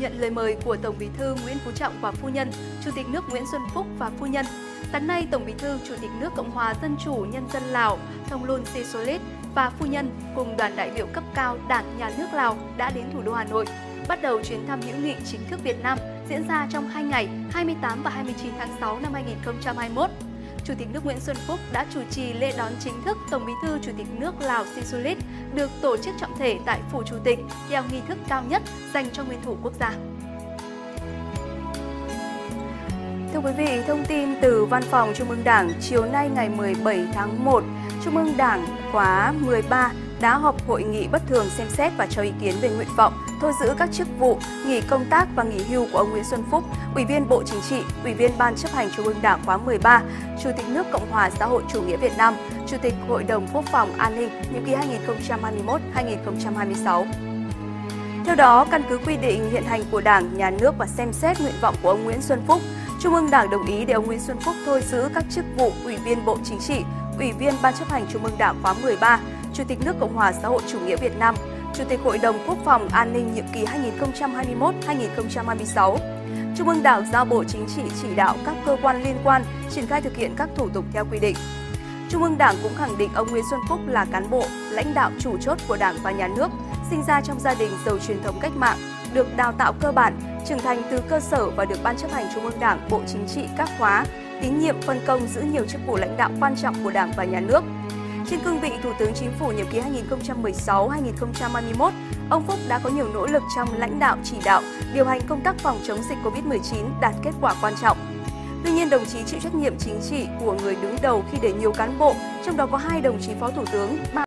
nhận lời mời của Tổng Bí thư Nguyễn Phú Trọng và phu nhân, Chủ tịch nước Nguyễn Xuân Phúc và phu nhân. Sáng nay, Tổng Bí thư Chủ tịch nước Cộng hòa Dân chủ Nhân dân Lào Thông Luân Si Solit và phu nhân cùng đoàn đại biểu cấp cao Đảng Nhà nước Lào đã đến thủ đô Hà Nội, bắt đầu chuyến thăm hữu nghị chính thức Việt Nam diễn ra trong 2 ngày 28 và 29 tháng 6 năm 2021. Chủ tịch nước Nguyễn Xuân Phúc đã chủ trì lễ đón chính thức Tổng Bí thư Chủ tịch nước Lào Sisulit được tổ chức trọng thể tại phủ Chủ tịch theo nghi thức cao nhất dành cho nguyên thủ quốc gia. Thưa quý vị, thông tin từ Văn phòng Trung ương Đảng chiều nay ngày 17 tháng 1, Trung ương Đảng khóa 13 đã họp hội nghị bất thường xem xét và cho ý kiến về nguyện vọng thôi giữ các chức vụ, nghỉ công tác và nghỉ hưu của ông Nguyễn Xuân Phúc, Ủy viên Bộ Chính trị, Ủy viên Ban chấp hành Trung ương Đảng khóa 13, Chủ tịch nước Cộng hòa xã hội chủ nghĩa Việt Nam, Chủ tịch Hội đồng Quốc phòng An ninh nhiệm kỳ 2021-2026. Theo đó, căn cứ quy định hiện hành của Đảng, Nhà nước và xem xét nguyện vọng của ông Nguyễn Xuân Phúc, Trung ương Đảng đồng ý để ông Nguyễn Xuân Phúc thôi giữ các chức vụ Ủy viên Bộ Chính trị, Ủy viên Ban chấp hành Trung ương Đảng khóa 13, Chủ tịch nước Cộng hòa xã hội chủ nghĩa Việt Nam, Chủ tịch Hội đồng Quốc phòng An ninh nhiệm kỳ 2021-2026. Trung ương Đảng giao Bộ Chính trị chỉ đạo các cơ quan liên quan triển khai thực hiện các thủ tục theo quy định. Trung ương Đảng cũng khẳng định ông Nguyễn Xuân Phúc là cán bộ, lãnh đạo chủ chốt của Đảng và Nhà nước, sinh ra trong gia đình giàu truyền thống cách mạng, được đào tạo cơ bản, trưởng thành từ cơ sở và được Ban chấp hành Trung ương Đảng, Bộ Chính trị các khóa, tín nhiệm phân công giữ nhiều chức vụ lãnh đạo quan trọng của Đảng và Nhà nước – trên cương vị Thủ tướng Chính phủ nhiệm kỳ 2016-2021, ông Phúc đã có nhiều nỗ lực trong lãnh đạo chỉ đạo, điều hành công tác phòng chống dịch COVID-19 đạt kết quả quan trọng. Tuy nhiên, đồng chí chịu trách nhiệm chính trị của người đứng đầu khi để nhiều cán bộ, trong đó có hai đồng chí phó thủ tướng,